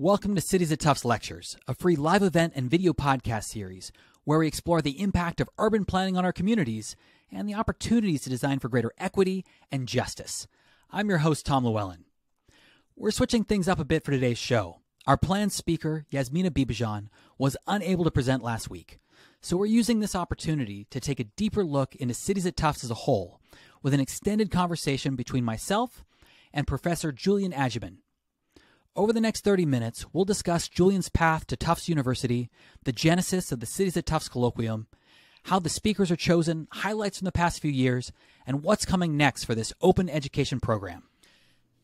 Welcome to Cities at Tufts Lectures, a free live event and video podcast series where we explore the impact of urban planning on our communities and the opportunities to design for greater equity and justice. I'm your host, Tom Llewellyn. We're switching things up a bit for today's show. Our planned speaker, Yasminah Beebeejaun, was unable to present last week, so we're using this opportunity to take a deeper look into Cities at Tufts as a whole with an extended conversation between myself and Professor Julian Agyeman, over the next 30 minutes, we'll discuss Julian's path to Tufts University, the genesis of the Cities at Tufts Colloquium, how the speakers are chosen, highlights from the past few years, and what's coming next for this open education program.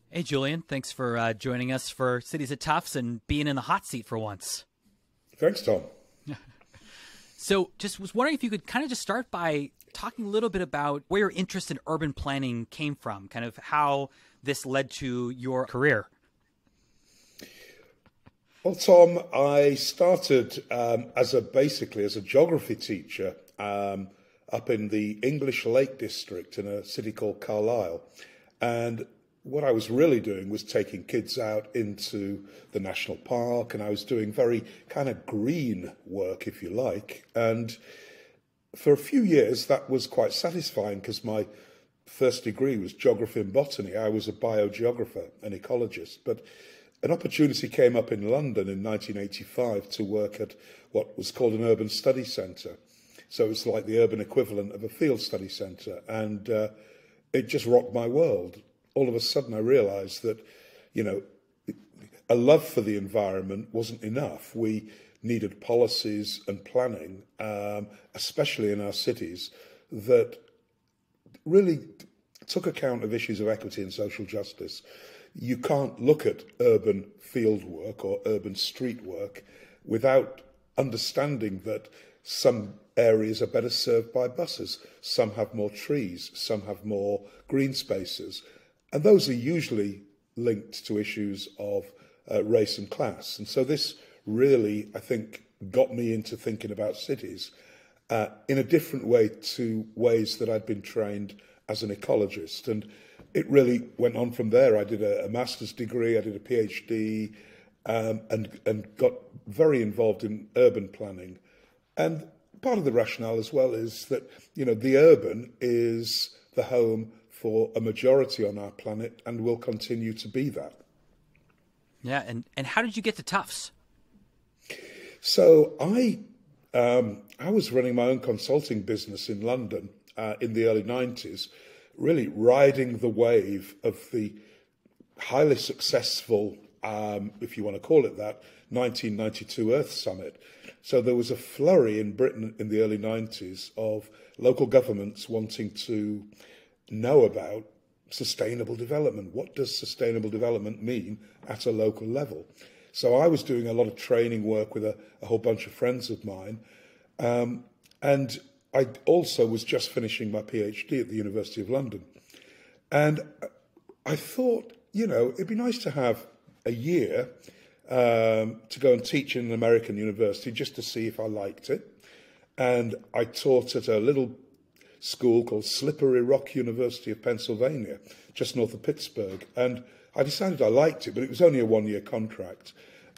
Hey, Julian, thanks for uh, joining us for Cities at Tufts and being in the hot seat for once. Thanks, Tom. so, just was wondering if you could kind of just start by talking a little bit about where your interest in urban planning came from, kind of how this led to your career. Well, Tom, I started um, as a basically as a geography teacher um, up in the English Lake District in a city called Carlisle, and what I was really doing was taking kids out into the national park, and I was doing very kind of green work, if you like. And for a few years, that was quite satisfying because my first degree was geography and botany. I was a biogeographer, an ecologist, but an opportunity came up in London in 1985 to work at what was called an urban study centre. So it was like the urban equivalent of a field study centre. And uh, it just rocked my world. All of a sudden, I realised that, you know, a love for the environment wasn't enough. We needed policies and planning, um, especially in our cities, that really took account of issues of equity and social justice you can't look at urban field work or urban street work without understanding that some areas are better served by buses, some have more trees, some have more green spaces, and those are usually linked to issues of uh, race and class. And so this really, I think, got me into thinking about cities uh, in a different way to ways that I'd been trained as an ecologist. And it really went on from there. I did a, a master's degree, I did a PhD, um, and and got very involved in urban planning. And part of the rationale as well is that you know the urban is the home for a majority on our planet and will continue to be that. Yeah, and and how did you get to Tufts? So I um, I was running my own consulting business in London uh, in the early nineties really riding the wave of the highly successful, um, if you want to call it that, 1992 Earth Summit. So there was a flurry in Britain in the early 90s of local governments wanting to know about sustainable development. What does sustainable development mean at a local level? So I was doing a lot of training work with a, a whole bunch of friends of mine. Um, and I also was just finishing my PhD at the University of London. And I thought, you know, it'd be nice to have a year um, to go and teach in an American university just to see if I liked it. And I taught at a little school called Slippery Rock University of Pennsylvania, just north of Pittsburgh. And I decided I liked it, but it was only a one year contract.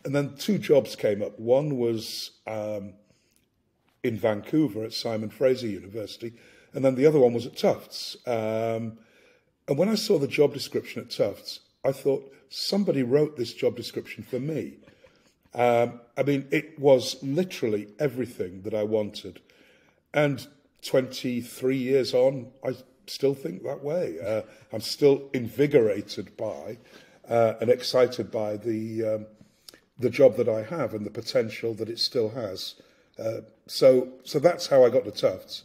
And then two jobs came up. One was um, in Vancouver at Simon Fraser University, and then the other one was at Tufts. Um, and when I saw the job description at Tufts, I thought somebody wrote this job description for me. Um, I mean, it was literally everything that I wanted. And 23 years on, I still think that way. Uh, I'm still invigorated by uh, and excited by the, um, the job that I have and the potential that it still has. Uh, so, so that's how I got to Tufts.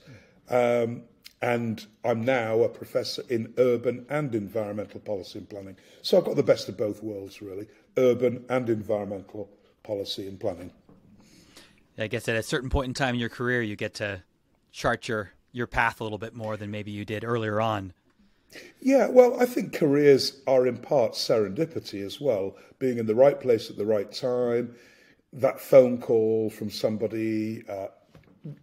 Um, and I'm now a professor in urban and environmental policy and planning. So I've got the best of both worlds, really urban and environmental policy and planning. I guess at a certain point in time in your career, you get to chart your, your path a little bit more than maybe you did earlier on. Yeah, well, I think careers are in part serendipity as well, being in the right place at the right time, that phone call from somebody. Uh,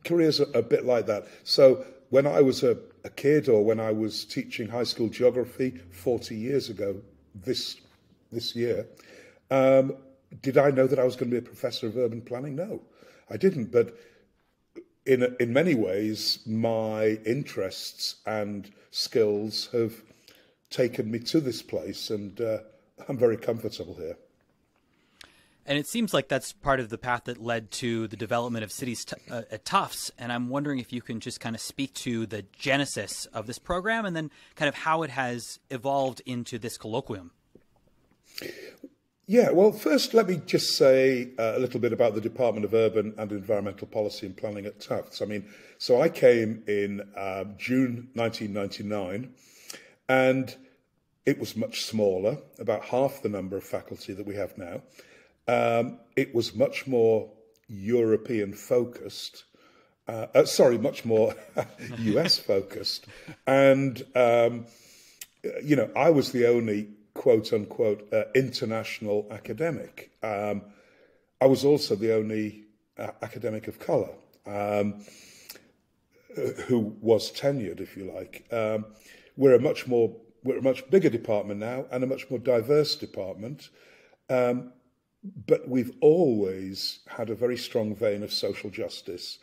careers are a bit like that. So when I was a, a kid or when I was teaching high school geography 40 years ago, this this year, um, did I know that I was going to be a professor of urban planning? No, I didn't. But in in many ways, my interests and skills have taken me to this place, and uh, I'm very comfortable here. And it seems like that's part of the path that led to the development of cities t- uh, at Tufts. And I'm wondering if you can just kind of speak to the genesis of this program and then kind of how it has evolved into this colloquium. Yeah, well, first let me just say uh, a little bit about the Department of Urban and Environmental Policy and Planning at Tufts. I mean, so I came in uh, June 1999, and it was much smaller, about half the number of faculty that we have now. Um, it was much more European focused. Uh, uh, sorry, much more US focused. And, um, you know, I was the only quote unquote uh, international academic. Um, I was also the only uh, academic of colour um, who was tenured, if you like. Um, we're a much more we're a much bigger department now and a much more diverse department. Um, but we've always had a very strong vein of social justice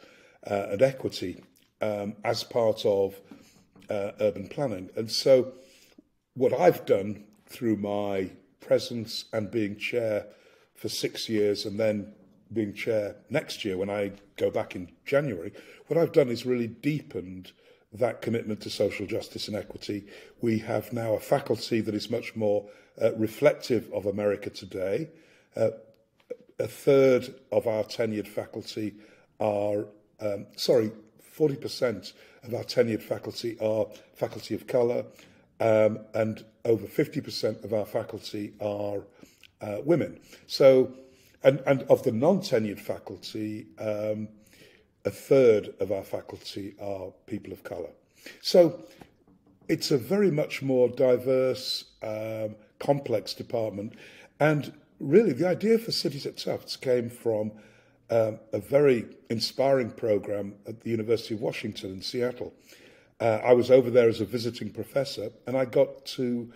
uh, and equity um, as part of uh, urban planning. And so, what I've done through my presence and being chair for six years and then being chair next year when I go back in January, what I've done is really deepened that commitment to social justice and equity. We have now a faculty that is much more uh, reflective of America today. Uh, a third of our tenured faculty are, um, sorry, 40% of our tenured faculty are faculty of colour, um, and over 50% of our faculty are uh, women. So, and, and of the non-tenured faculty, um, a third of our faculty are people of colour. So it's a very much more diverse, um, complex department. And really, the idea for Cities at Tufts came from um, a very inspiring program at the University of Washington in Seattle. Uh, I was over there as a visiting professor, and I got to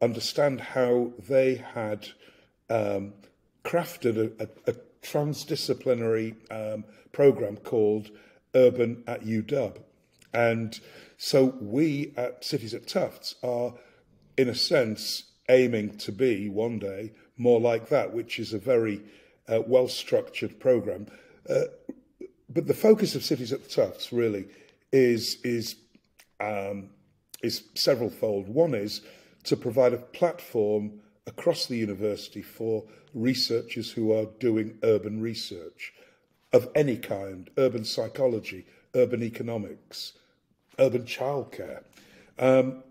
understand how they had um, crafted a, a, a transdisciplinary um, program called Urban at UW. And so we at Cities at Tufts are, in a sense, aiming to be one day more like that, which is a very uh, well structured program. Uh, but the focus of Cities at Tufts really is is um, is severalfold. One is to provide a platform across the university for researchers who are doing urban research of any kind, urban psychology, urban economics, urban childcare. Um,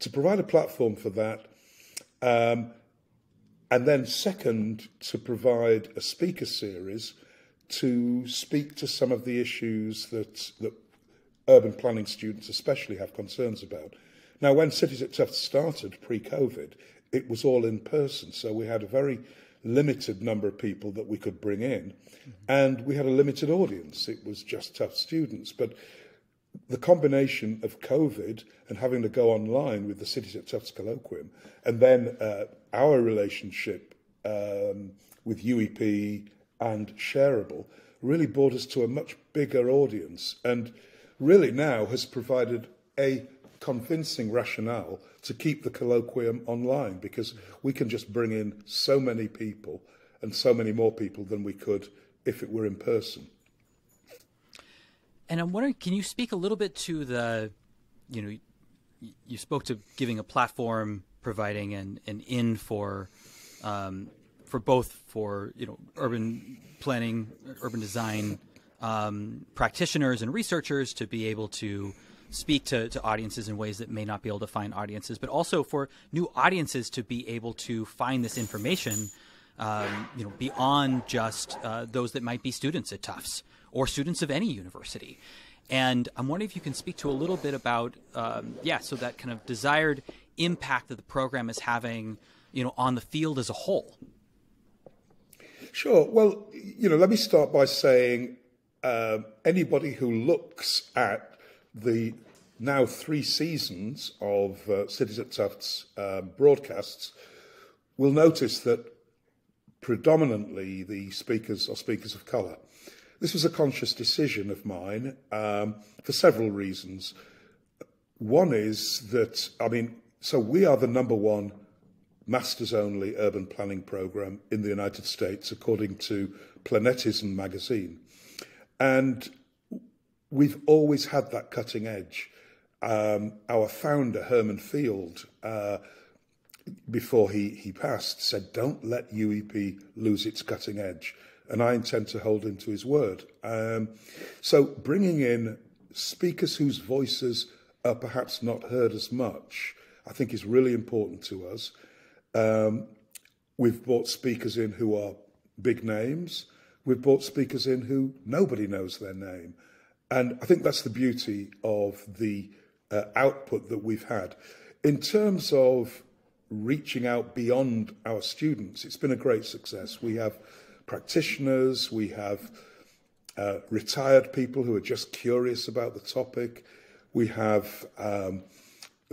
to provide a platform for that, um, and then second, to provide a speaker series to speak to some of the issues that, that urban planning students especially have concerns about. Now, when Cities at Tufts started pre-COVID, it was all in person, so we had a very limited number of people that we could bring in, mm-hmm. and we had a limited audience. It was just Tufts students, but the combination of COVID and having to go online with the Cities at Tufts colloquium, and then uh, our relationship um, with UEP and Shareable really brought us to a much bigger audience, and really now has provided a convincing rationale to keep the colloquium online because we can just bring in so many people and so many more people than we could if it were in person. And I'm wondering, can you speak a little bit to the, you know, you spoke to giving a platform, providing an, an in for, um, for both for you know urban planning, urban design um, practitioners and researchers to be able to speak to, to audiences in ways that may not be able to find audiences, but also for new audiences to be able to find this information, um, you know, beyond just uh, those that might be students at Tufts or students of any university. And I'm wondering if you can speak to a little bit about, um, yeah, so that kind of desired impact that the program is having, you know, on the field as a whole. Sure. Well, you know, let me start by saying uh, anybody who looks at the now three seasons of uh, Cities at Tufts uh, broadcasts will notice that predominantly the speakers are speakers of colour. This was a conscious decision of mine um, for several reasons. One is that, I mean, so we are the number one masters only urban planning program in the United States, according to Planetizen magazine. And we've always had that cutting edge. Um, our founder, Herman Field, uh, before he, he passed, said, Don't let UEP lose its cutting edge. And I intend to hold him to his word. Um, so bringing in speakers whose voices are perhaps not heard as much, I think is really important to us. Um, we've brought speakers in who are big names. We've brought speakers in who nobody knows their name. And I think that's the beauty of the uh, output that we've had. In terms of reaching out beyond our students, it's been a great success. We have practitioners, we have uh, retired people who are just curious about the topic, we have um,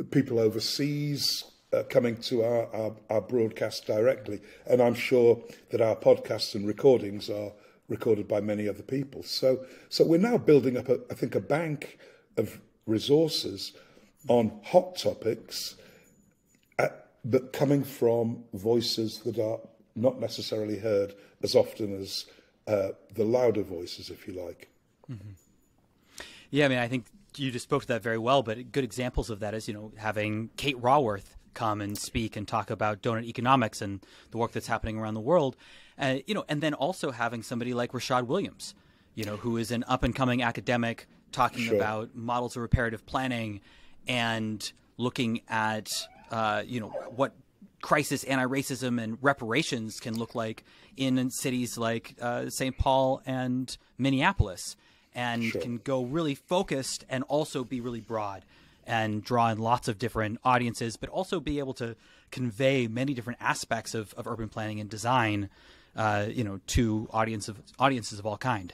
people overseas uh, coming to our, our, our broadcast directly. And I'm sure that our podcasts and recordings are recorded by many other people. So, so we're now building up, a, I think, a bank of resources on hot topics, at, uh, but coming from voices that are not necessarily heard as often as uh, the louder voices, if you like. Mm-hmm. Yeah, I mean, I think you just spoke to that very well, but good examples of that is, you know, having Kate Raworth come and speak and talk about donut economics and the work that's happening around the world. Uh, you know, and then also having somebody like Rashad Williams, you know, who is an up and coming academic talking sure. about models of reparative planning and looking at, uh, you know, what crisis anti-racism and reparations can look like in cities like uh, St. Paul and Minneapolis, and sure. can go really focused and also be really broad and draw in lots of different audiences, but also be able to convey many different aspects of, of urban planning and design, uh, you know, to audience of, audiences of all kind.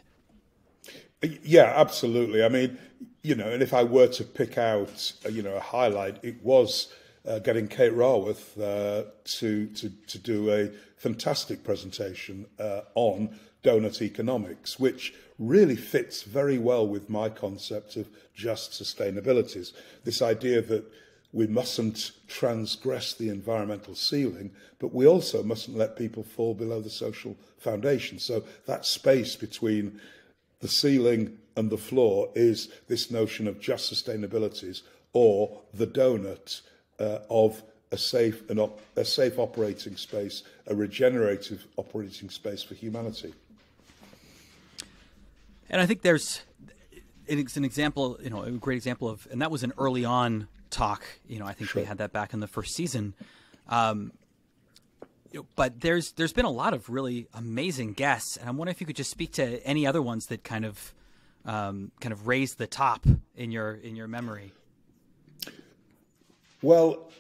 Yeah, absolutely. I mean, you know, and if I were to pick out, uh, you know, a highlight, it was uh, getting Kate Raworth uh, to, to, to do a fantastic presentation uh, on donut economics, which really fits very well with my concept of just sustainabilities. This idea that we mustn't transgress the environmental ceiling, but we also mustn't let people fall below the social foundation. So that space between the ceiling and the floor is this notion of just sustainabilities or the donut uh, of a safe, an op- a safe operating space, a regenerative operating space for humanity. And I think there's it's an example, you know, a great example of, and that was an early on talk. You know, I think sure. we had that back in the first season. Um, but there's there's been a lot of really amazing guests, and I'm wondering if you could just speak to any other ones that kind of um, kind of raised the top in your in your memory. Well,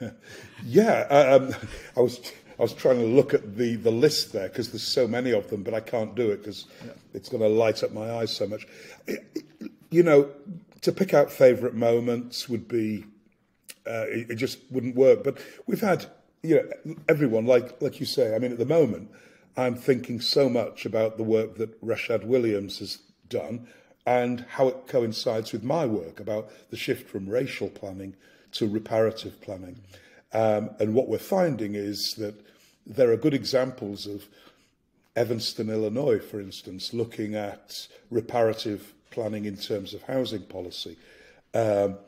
yeah, um, I was I was trying to look at the, the list there because there's so many of them, but I can't do it because yeah. it's going to light up my eyes so much. You know, to pick out favourite moments would be, uh, it, it, just wouldn't work. But we've had, you know, everyone, like, like you say, I mean, at the moment, I'm thinking so much about the work that Rashad Williams has done and how it coincides with my work about the shift from racial planning to reparative planning. Um, and what we're finding is that there are good examples of Evanston, Illinois, for instance, looking at reparative planning in terms of housing policy. Um,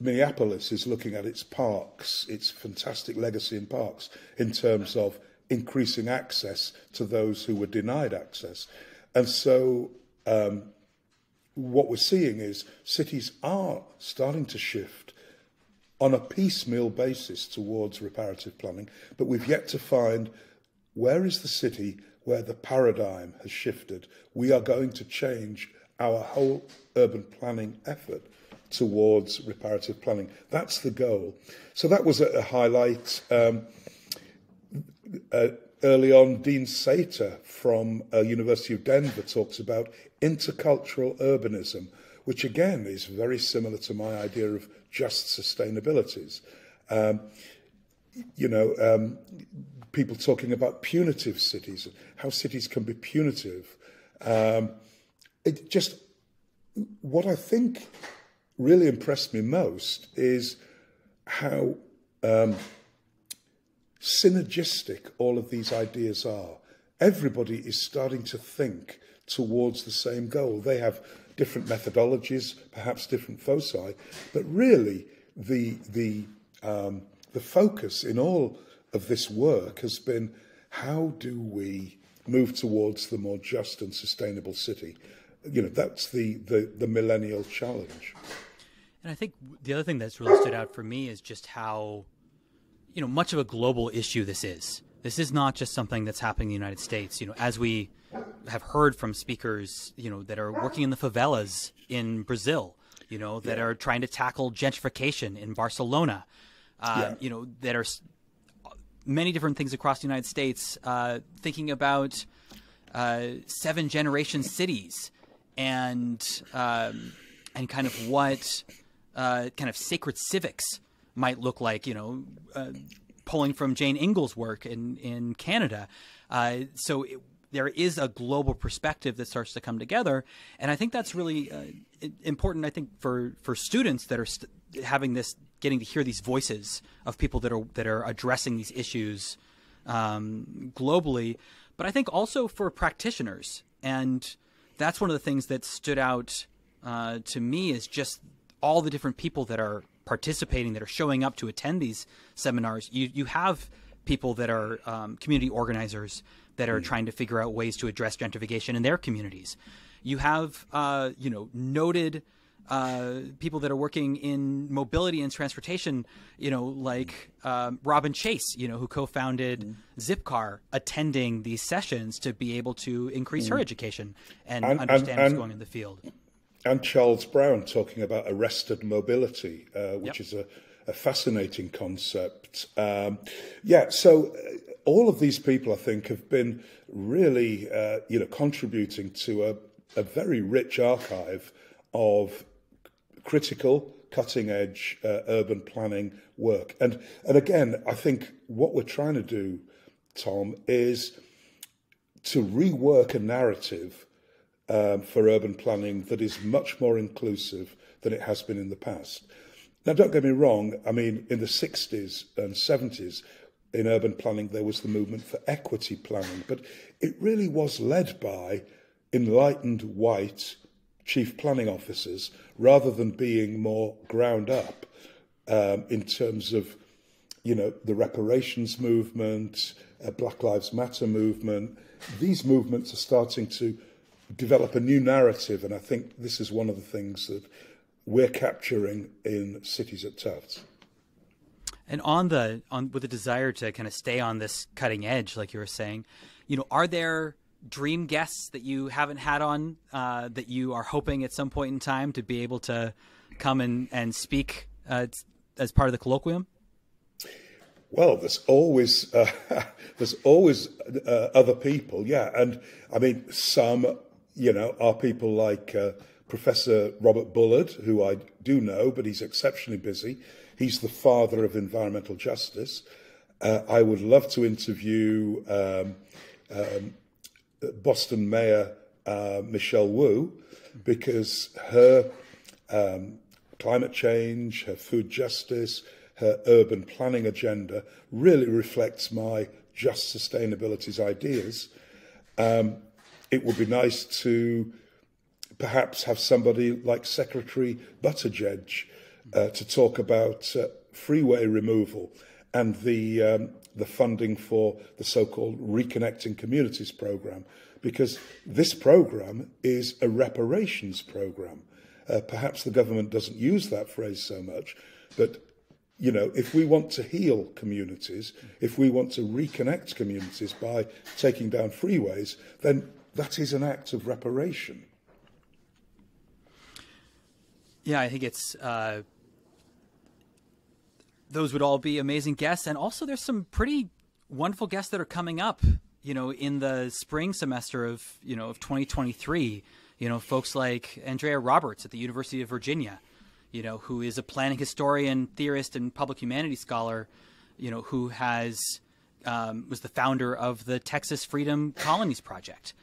Minneapolis is looking at its parks, its fantastic legacy in parks, in terms of increasing access to those who were denied access. And so, um, what we're seeing is cities are starting to shift on a piecemeal basis towards reparative planning, but we've yet to find where is the city where the paradigm has shifted. We are going to change our whole urban planning effort towards reparative planning. That's the goal. So that was a, highlight. Um, uh, early on, Dean Saitta from uh, University of Denver talks about intercultural urbanism, which again is very similar to my idea of just sustainabilities. Um, you know, um, people talking about punitive cities, how cities can be punitive. Um, it just, what I think really impressed me most is how um, synergistic all of these ideas are. Everybody is starting to think towards the same goal. They have different methodologies, perhaps different foci, but really the the um, the focus in all of this work has been how do we move towards the more just and sustainable city? You know, that's the, the, the millennial challenge. And I think the other thing that's really stood out for me is just how, you know, much of a global issue this is. This is not just something that's happening in the United States. You know, as we have heard from speakers, you know, that are working in the favelas in Brazil, you know, that yeah. are trying to tackle gentrification in Barcelona, uh, yeah. you know, that are many different things across the United States, uh, thinking about uh, seven generation cities and um, and kind of what uh, kind of sacred civics might look like. You know, uh, pulling from Jayne Engle's work in in Canada. Uh, so. It, there is a global perspective that starts to come together, and I think that's really uh, important. I think for for students that are st- having this getting to hear these voices of people that are that are addressing these issues um, globally, but I think also for practitioners, and that's one of the things that stood out uh, to me is just all the different people that are participating, that are showing up to attend these seminars. You you have people that are um, community organizers that are mm. trying to figure out ways to address gentrification in their communities. You have uh, you know noted uh, people that are working in mobility and transportation, you know, like um, Robin Chase, you know, who co-founded mm. Zipcar, attending these sessions to be able to increase mm. her education and, and understand and, what's and, going in the field. And Charles Brown talking about arrested mobility, uh, which yep. is a, a, fascinating concept. Um, yeah, so uh, all of these people, I think, have been really, uh, you know, contributing to a, a very rich archive of critical, cutting edge uh, urban planning work. And, and again, I think what we're trying to do, Tom, is to rework a narrative um, for urban planning that is much more inclusive than it has been in the past. Now, don't get me wrong, I mean, in the 60s and 70s, in urban planning, there was the movement for equity planning, but it really was led by enlightened white chief planning officers rather than being more ground up um, in terms of, you know, the reparations movement, uh, Black Lives Matter movement. These movements are starting to develop a new narrative, and I think this is one of the things that we're capturing in Cities at Tufts. And on the on with the desire to kind of stay on this cutting edge, like you were saying, you know, are there dream guests that you haven't had on uh, that you are hoping at some point in time to be able to come and, and speak uh, as part of the colloquium? Well, there's always uh, there's always uh, other people, yeah, and I mean some, you know, are people like uh, Professor Robert Bullard, who I do know, but he's exceptionally busy. He's the father of environmental justice. Uh, I would love to interview um, um, Boston Mayor uh, Michelle Wu because her um, climate change, her food justice, her urban planning agenda really reflects my just sustainability's ideas. Um, it would be nice to perhaps have somebody like Secretary Buttigieg uh, to talk about uh, freeway removal and the um, the funding for the so-called Reconnecting Communities program, because this program is a reparations program. Uh, perhaps the government doesn't use that phrase so much, but you know, if we want to heal communities, if we want to reconnect communities by taking down freeways, then that is an act of reparation. Yeah, I think it's uh, those would all be amazing guests. And also, there's some pretty wonderful guests that are coming up. You know, in the spring semester of you know of 2023. You know, folks like Andrea Roberts at the University of Virginia. You know, who is a planning historian, theorist, and public humanities scholar. You know, who has um, was the founder of the Texas Freedom Colonies Project.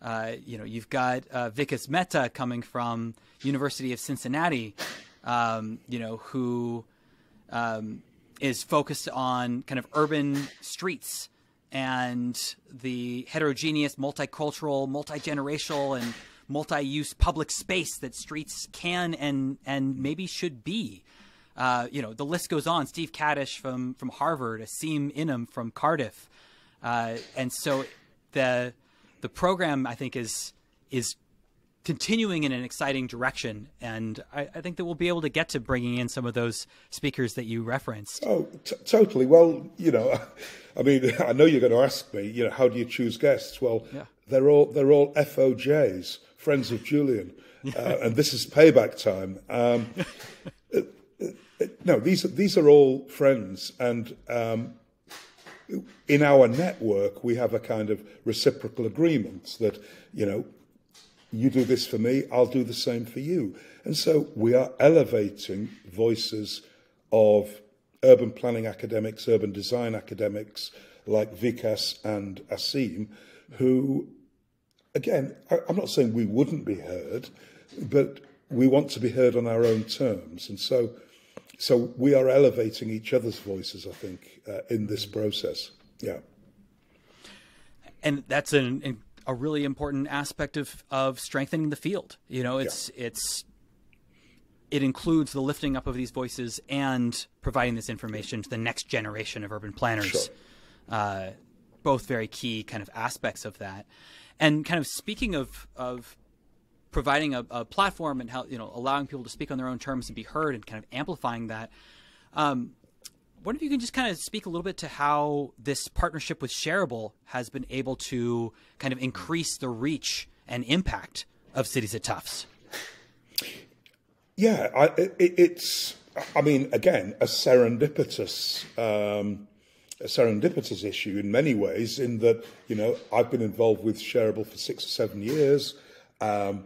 Uh, you know, you've got uh, Vikas Mehta coming from University of Cincinnati, um, you know, who um, is focused on kind of urban streets and the heterogeneous, multicultural, multi-generational, and multi-use public space that streets can and and maybe should be. Uh, you know, the list goes on. Steve Kadish from from Harvard, Aseem Inam from Cardiff, uh, and so the the program I think is is continuing in an exciting direction, and I, I, think that we'll be able to get to bringing in some of those speakers that you referenced. Oh, t- totally. Well, you know, I mean, I know you're going to ask me, you know, how do you choose guests? Well, yeah. they're all they're all FOJs, friends of Julian, uh, and this is payback time. Um, no, these these are all friends, and um, in our network, we have a kind of reciprocal agreement that, you know, you do this for me, I'll do the same for you. And so we are elevating voices of urban planning academics, urban design academics like Vikas and Aseem, who, again, I'm not saying we wouldn't be heard, but we want to be heard on our own terms. And so, so we are elevating each other's voices, I think, uh, in this process. Yeah. And that's an, a really important aspect of of strengthening the field. You know, it's yeah. it's it includes the lifting up of these voices and providing this information to the next generation of urban planners. Sure. Uh, both very key kind of aspects of that. And kind of speaking of of providing a, a platform and how you know allowing people to speak on their own terms and be heard and kind of amplifying that. Um, wonder if you can just kind of speak a little bit to how this partnership with Shareable has been able to kind of increase the reach and impact of Cities at Tufts. Yeah, I, it, it's. I mean, again, a serendipitous, um, a serendipitous issue in many ways. In that, you know, I've been involved with Shareable for six or seven years, um,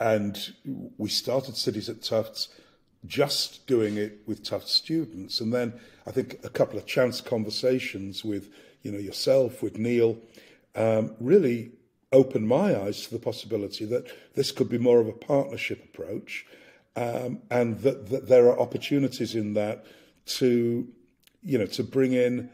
and we started Cities at Tufts just doing it with Tufts students. And then I think a couple of chance conversations with, you know, yourself, with Neil, um, really opened my eyes to the possibility that this could be more of a partnership approach um, and that, that there are opportunities in that to, you know, to bring in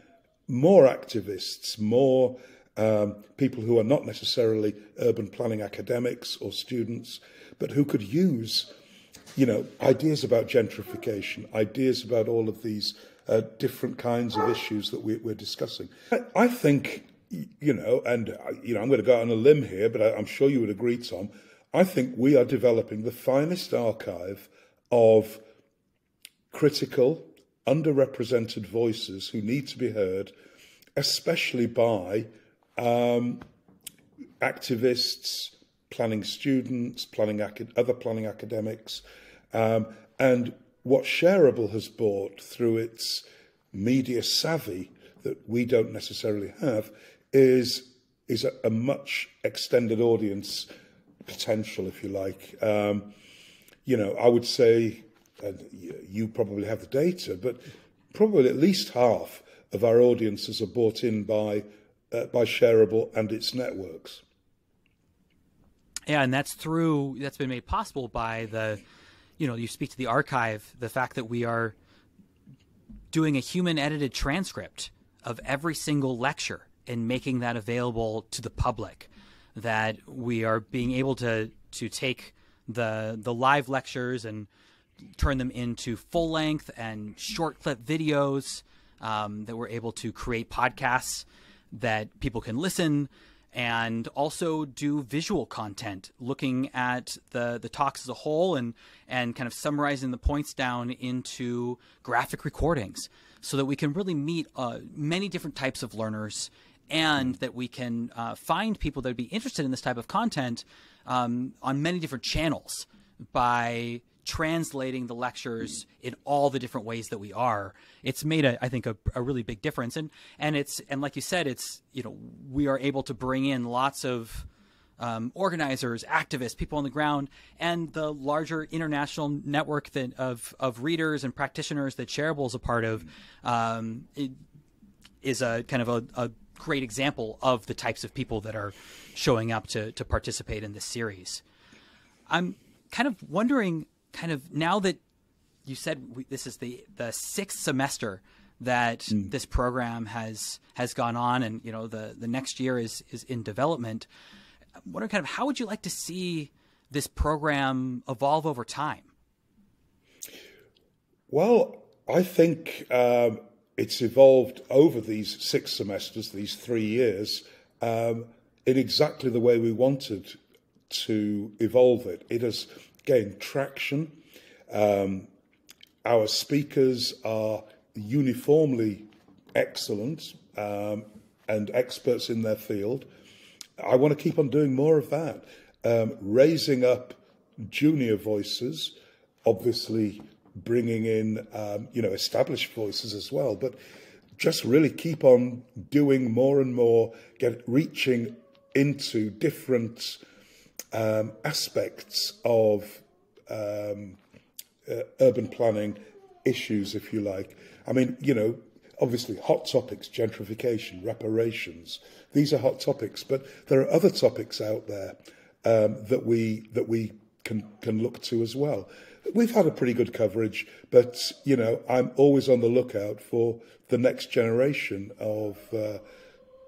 more activists, more um, people who are not necessarily urban planning academics or students, but who could use you know, ideas about gentrification, ideas about all of these uh, different kinds of issues that we, are discussing. I, I, think, you know, and, you know, I'm going to go on a limb here, but I, I'm sure you would agree, Tom. I think we are developing the finest archive of critical, underrepresented voices who need to be heard, especially by um, activists, planning students, planning other planning academics, um, and what Shareable has bought through its media savvy that we don't necessarily have is is a, a much extended audience potential, if you like. Um, you know, I would say, and you probably have the data, but probably at least half of our audiences are bought in by uh, by Shareable and its networks. Yeah, and that's through that's been made possible by the you know, you speak to the archive, the fact that we are doing a human edited transcript of every single lecture and making that available to the public, that we are being able to to take the the live lectures and turn them into full length and short clip videos um, that we're able to create podcasts that people can listen and also do visual content, looking at the the talks as a whole and and kind of summarizing the points down into graphic recordings, so that we can really meet uh, many different types of learners, and that we can uh, find people that would be interested in this type of content um, on many different channels by translating the lectures in all the different ways that we are it's made a, I think a, a, really big difference and and it's and like you said it's you know we are able to bring in lots of um, organizers activists people on the ground and the larger international network that of of readers and practitioners that shareable is a part of um, is a kind of a, a great example of the types of people that are showing up to to participate in this series. I'm kind of wondering, kind of now that you said we, this is the the sixth semester that mm. this program has has gone on, and you know the the next year is is in development. I'm wondering, kind of, how would you like to see this program evolve over time? Well, I think um, it's evolved over these six semesters, these three years, um, in exactly the way we wanted to evolve it. It has gained traction. Um, our speakers are uniformly excellent um, and experts in their field. I want to keep on doing more of that, um, raising up junior voices, obviously bringing in um, you know established voices as well, but just really keep on doing more and more, get reaching into different um, aspects of um, uh, urban planning issues, if you like. I mean, you know, obviously hot topics, gentrification, reparations. These are hot topics, but there are other topics out there um, that we that we can can look to as well. We've had a pretty good coverage, but you know, I'm always on the lookout for the next generation of uh,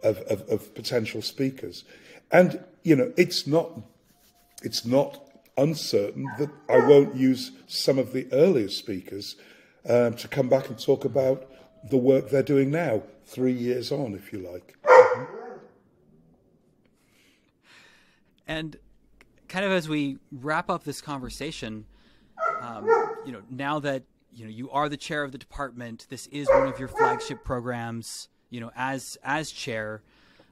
of, of, of potential speakers, and you know, it's not it's not uncertain that I won't use some of the earlier speakers um, to come back and talk about the work they're doing now, three years on, if you like. And kind of as we wrap up this conversation, um, you know, now that you know you are the chair of the department, this is one of your flagship programs. You know, as as chair,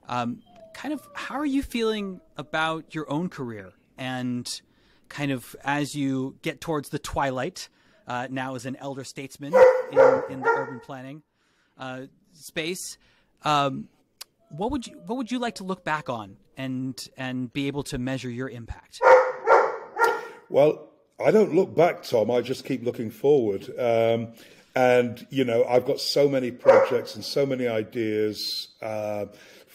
um, kind of how are you feeling about your own career and kind of as you get towards the twilight? uh, now as an elder statesman in, in the urban planning uh, space. Um, what would you what would you like to look back on and and be able to measure your impact? Well, I don't look back, Tom. I just keep looking forward. Um, and you know, I've got so many projects and so many ideas uh,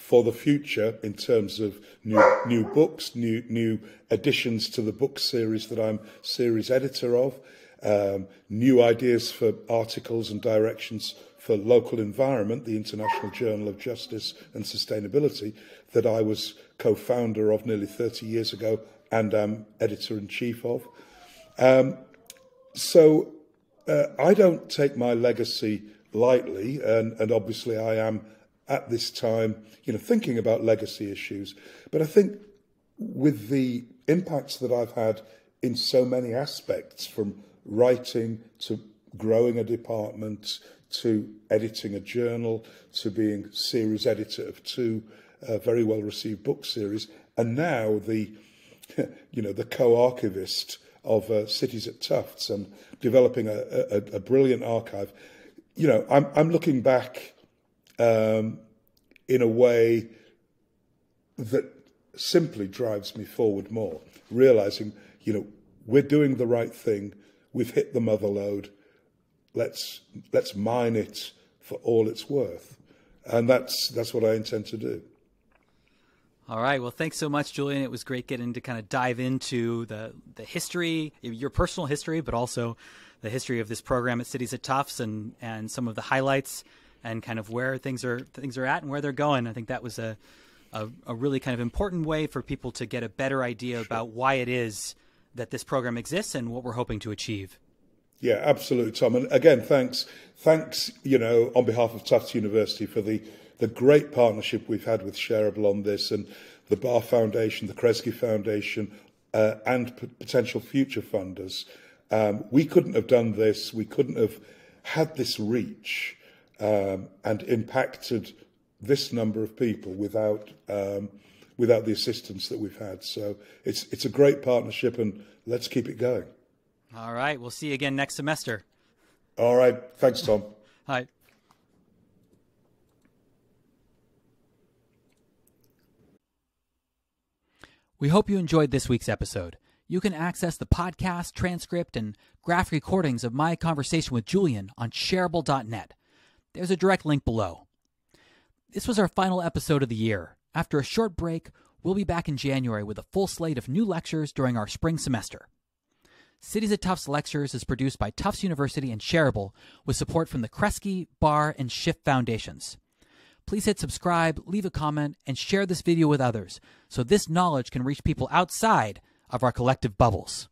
for the future in terms of new new books, new new additions to the book series that I'm series editor of um, new ideas for articles and directions for local environment, the International Journal of Justice and Sustainability, that I was co-founder of nearly 30 years ago and am editor-in-chief of. Um, so uh, I don't take my legacy lightly, and, and obviously I am at this time, you know, thinking about legacy issues. But I think with the impacts that I've had in so many aspects, from writing to growing a department to editing a journal to being series editor of two uh, very well received book series and now the you know the co-archivist of uh, cities at Tufts and developing a, a, a brilliant archive you know I'm, I'm looking back um, in a way that simply drives me forward more realizing you know we're doing the right thing we've hit the mother lode. Let's let's mine it for all it's worth, and that's that's what I intend to do. All right. Well, thanks so much, Julian. It was great getting to kind of dive into the the history, your personal history, but also the history of this program at Cities at Tufts and and some of the highlights and kind of where things are things are at and where they're going. I think that was a a, a really kind of important way for people to get a better idea sure. about why it is that this program exists and what we're hoping to achieve. Yeah, absolutely, Tom. And again, thanks, thanks, you know, on behalf of Tufts University for the the great partnership we've had with Shareable on this, and the Barr Foundation, the Kresge Foundation, uh, and p- potential future funders. Um, we couldn't have done this. We couldn't have had this reach um, and impacted this number of people without um, without the assistance that we've had. So it's it's a great partnership, and let's keep it going. All right, we'll see you again next semester. All right, thanks, Tom. Hi. We hope you enjoyed this week's episode. You can access the podcast, transcript, and graphic recordings of my conversation with Julian on shareable.net. There's a direct link below. This was our final episode of the year. After a short break, we'll be back in January with a full slate of new lectures during our spring semester. Cities at Tufts Lectures is produced by Tufts University and Shareable with support from the Kresge, Barr, and Shift Foundations. Please hit subscribe, leave a comment, and share this video with others so this knowledge can reach people outside of our collective bubbles.